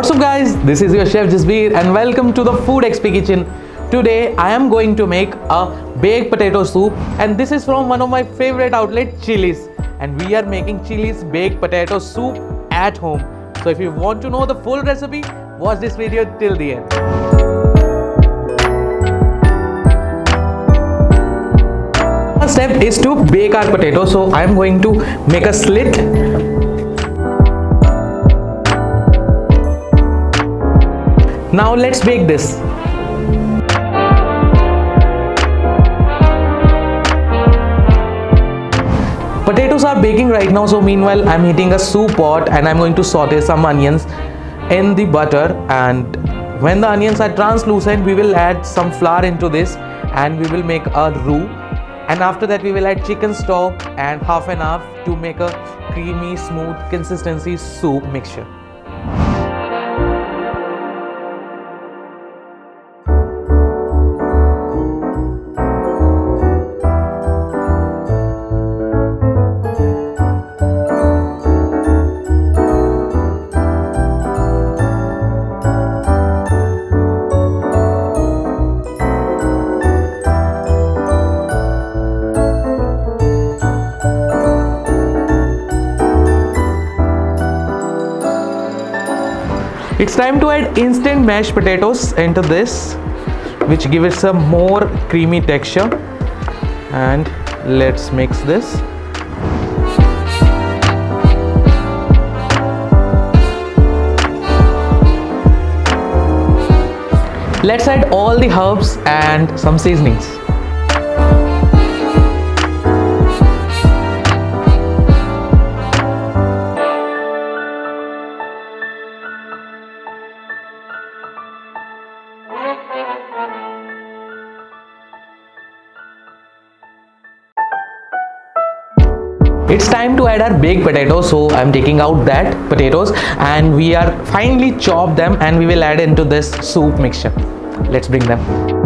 What's up guys? This is your chef Jasbir and welcome to the Food XP Kitchen. Today I am going to make a baked potato soup and this is from one of my favorite outlet Chili's and we are making Chili's baked potato soup at home. So if you want to know the full recipe, watch this video till the end. First step is to bake our potato. So I am going to make a slit Now let's bake this. Potatoes are baking right now so meanwhile I'm heating a soup pot and I'm going to saute some onions in the butter and when the onions are translucent we will add some flour into this and we will make a roux and after that we will add chicken stock and half an hour to make a creamy smooth consistency soup mixture. It's time to add instant mashed potatoes into this which give it some more creamy texture and let's mix this. Let's add all the herbs and some seasonings. It's time to add our baked potatoes so i'm taking out that potatoes and we are finely chop them and we will add into this soup mixture. Let's bring them